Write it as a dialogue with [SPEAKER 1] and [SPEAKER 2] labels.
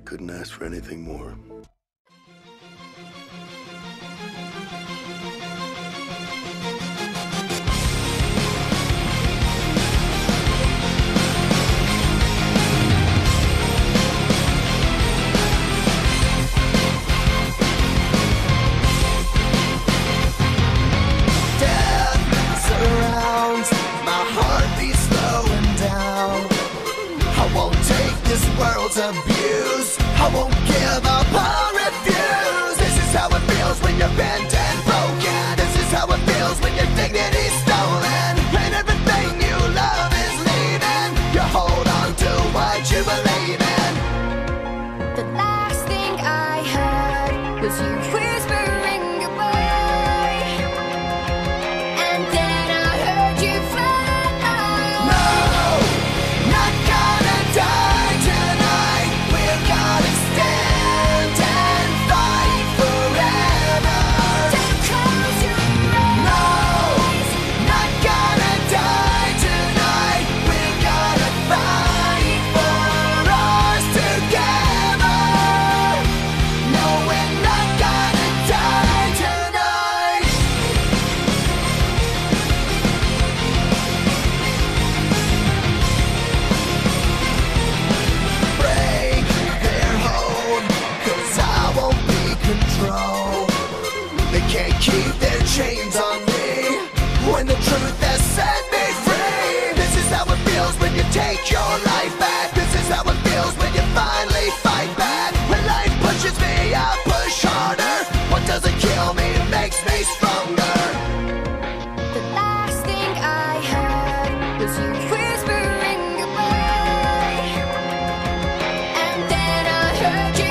[SPEAKER 1] I couldn't ask for anything more.
[SPEAKER 2] World's abuse. I won't give up or refuse. This is how it feels when you're bent and broken. This is how it feels when your dignity's stolen. And everything you love is leaving. You hold on to what you believe in.
[SPEAKER 3] The last thing I heard was you
[SPEAKER 2] keep their chains on me. When the truth has set me free This is how it feels when you take your life back. This is how it feels when you finally fight back. When life pushes me, I push harder. What doesn't kill me makes me stronger?
[SPEAKER 3] The last thing I heard was you whispering goodbye And then I heard you